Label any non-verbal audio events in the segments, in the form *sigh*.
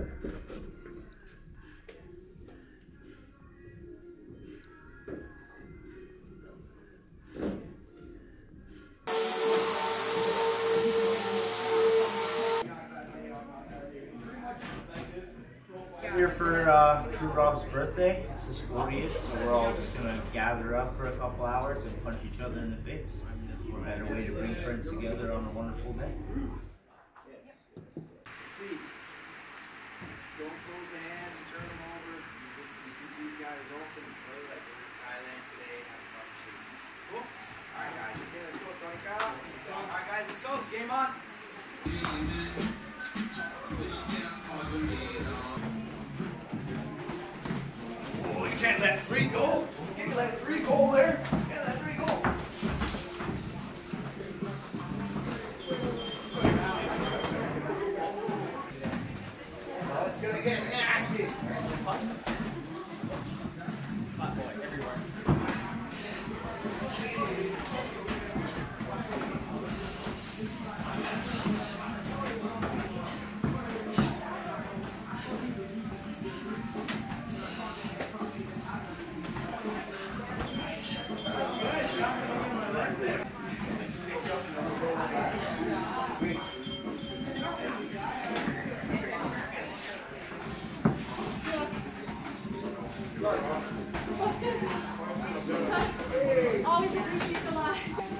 We're here for uh, Drew Rob's birthday. It's his 40th, so we're all just gonna gather up for a couple hours and punch each other in the face. What better way to bring friends together on a wonderful day? Always appreciate the live.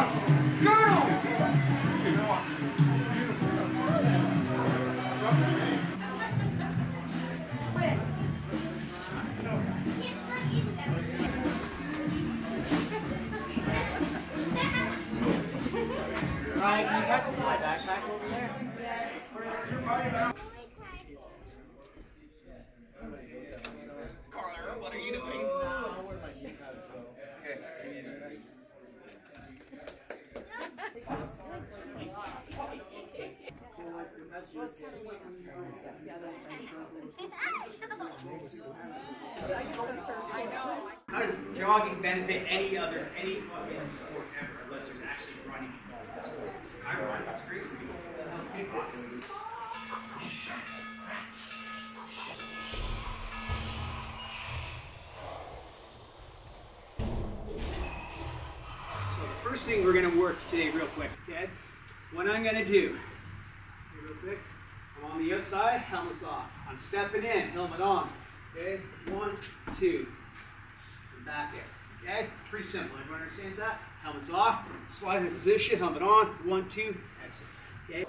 can you guys put my backpack over there? Carter, you doing? *laughs* How does jogging benefit any other, any fucking sport ever, unless there's actually running involved? I run, it's great for me. So the first thing we're gonna work today real quick, okay? What I'm gonna do, okay, real quick, I'm on the outside, helmet's off. I'm stepping in, helmet on. Okay, one, two, back in. Okay, pretty simple. Everyone understands that? Helmet's off, slide into position, helmet on, one, two, exit. Okay.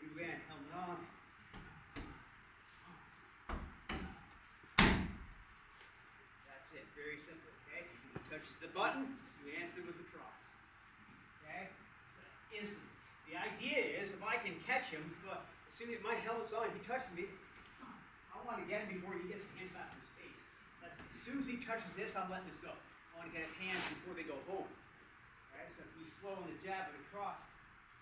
Move in, helmet on. That's it. Very simple. Okay. He touches the button. You answer with the cross. Okay. So instantly. The idea is if I can catch him, but as soon my helmet's on, he touches me. I want to get him before he gets hands back in his face. That's, as soon as he touches this, I'm letting this go. I want to get his hands before they go home. Right. So if he's slow on the jab and the cross,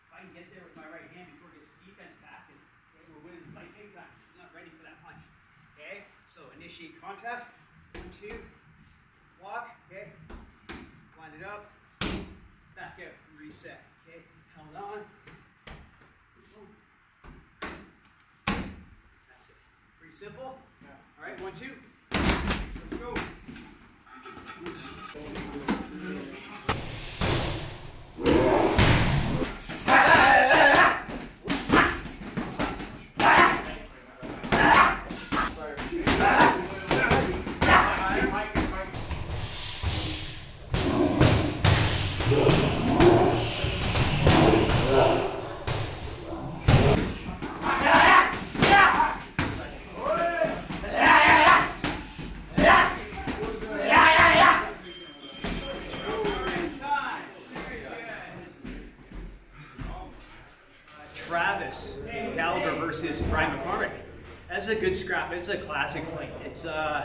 if I can get there with my right hand before he gets defense back, and okay, we're winning the fight big time. He's not ready for that punch. Okay? So initiate contact, One, two. Walk, okay? Wind it up. Back out, reset, okay? Held on. That's it. Pretty simple. Uh,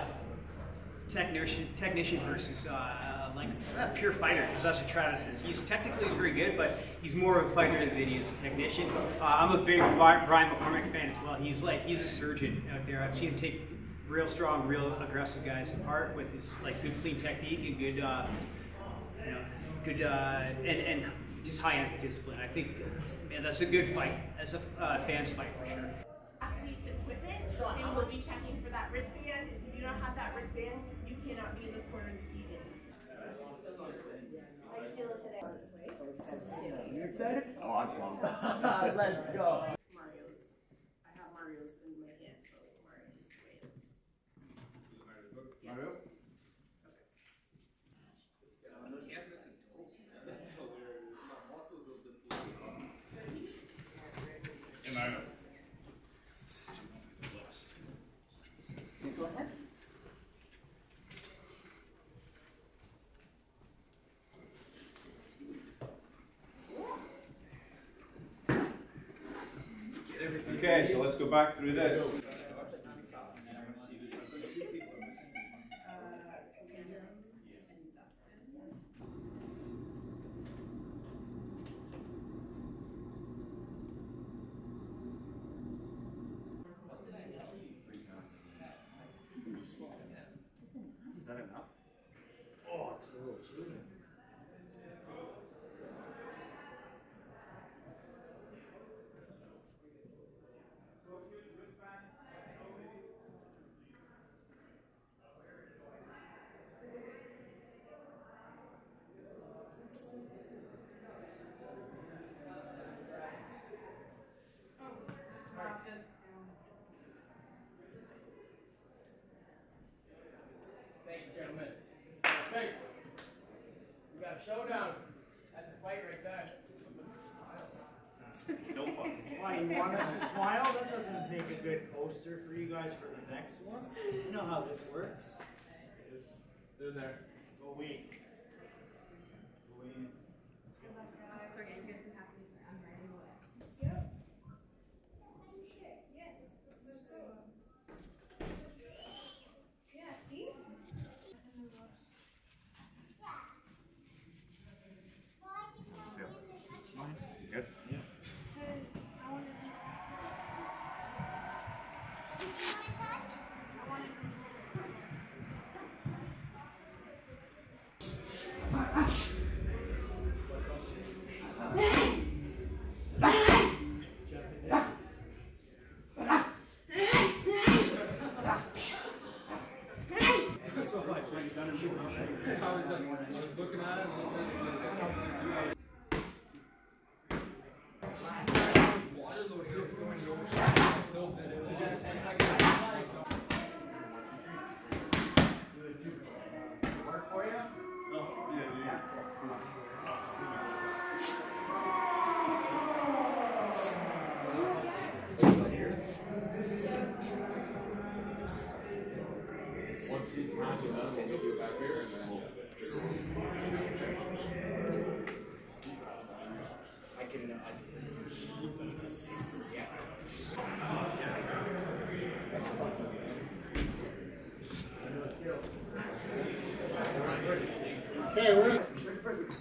technician technician versus uh, like pure fighter because that's what Travis is. He's technically he's very good, but he's more of a fighter than he is a technician. Uh, I'm a big Bri- Bryan McCormick fan as well. He's like he's a surgeon out there. I've seen him take real strong, real aggressive guys apart with his like good clean technique and good uh, you know good uh, and and just high end discipline. I think man that's a good fight. That's a uh, fans fight for sure. athlete's equipment, we'll be checking for that wristband. If you don't have that wristband, you cannot be in the corner seated. How you feeling today? You excited? Oh, I'm pumped. *laughs* Let's go. Mario's. I have Mario's in my hand, so Mario needs to wait. Yes. Okay, let's go back through this. Is that enough? Oh, it's a little chilly. Thank you, gentlemen. Okay. We got a showdown. That's a fight right there. Why, you want us to smile? That doesn't make a good poster for you guys for the next one. You know how this works. They're there. Go in. Go in. Good. Once he's happy, then we'll get you back here and then we'll. I can, I Okay, we're.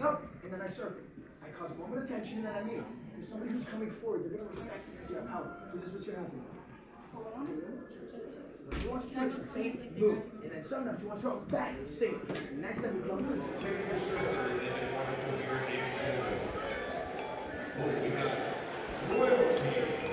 No, and then I circle. I cause a moment of tension and then I meet him. There's somebody who's coming forward, they're gonna respect you because you have power. So this is what's gonna happen. Forward on. wants to touch it, feint, move. And then sometimes he wants to throw it back, stay. And next time you come through. Ladies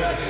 Travis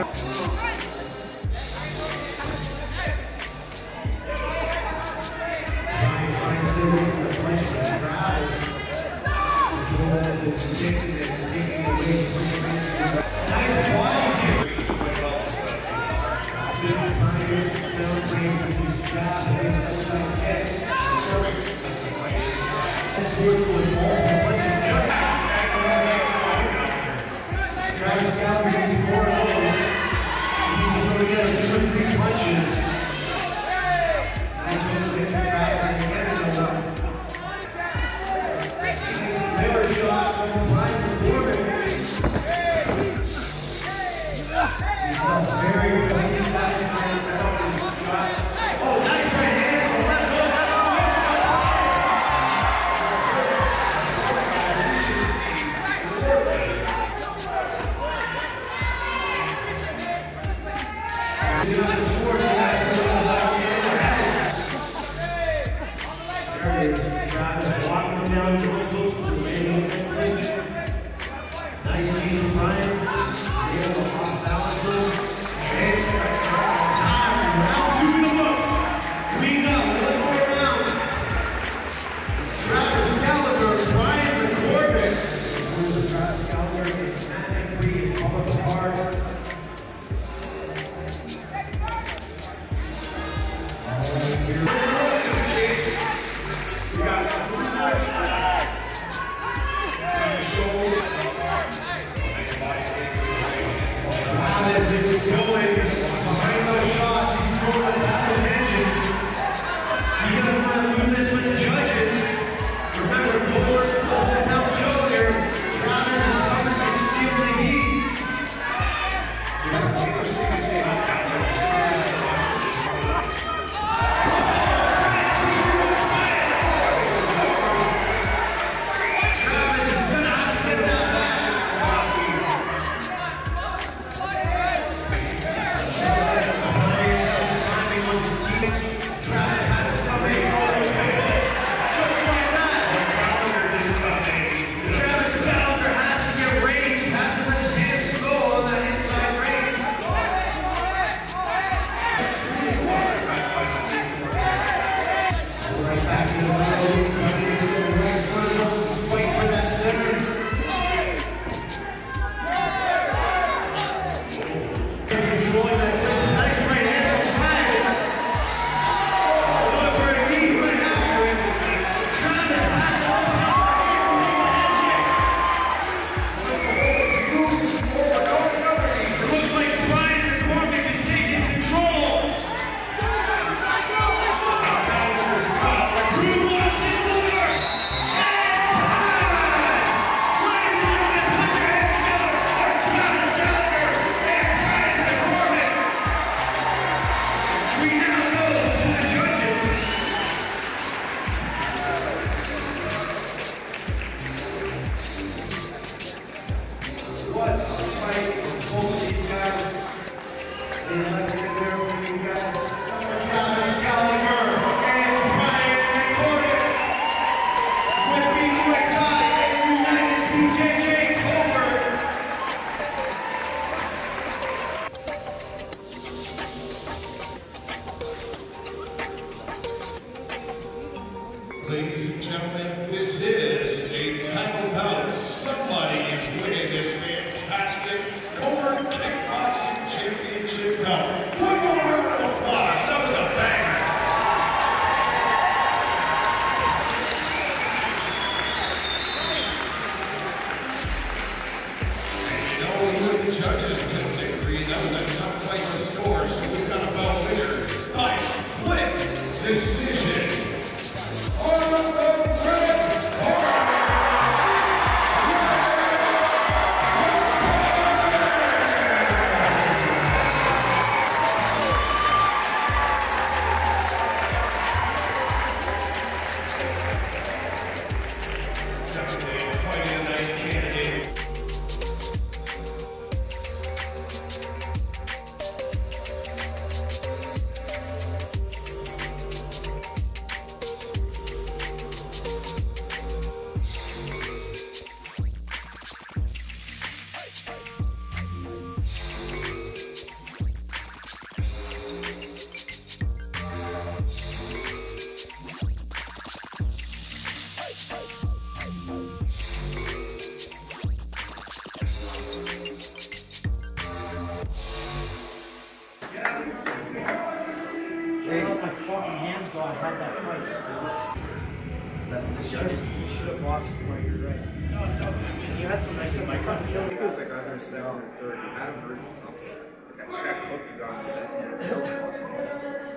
Good players, big. I my hands while I had that fight. That the. You should have watched what you're right. No, it's. You had some nice in my front. I think it was like I don't know something. Like I you got on that. It's so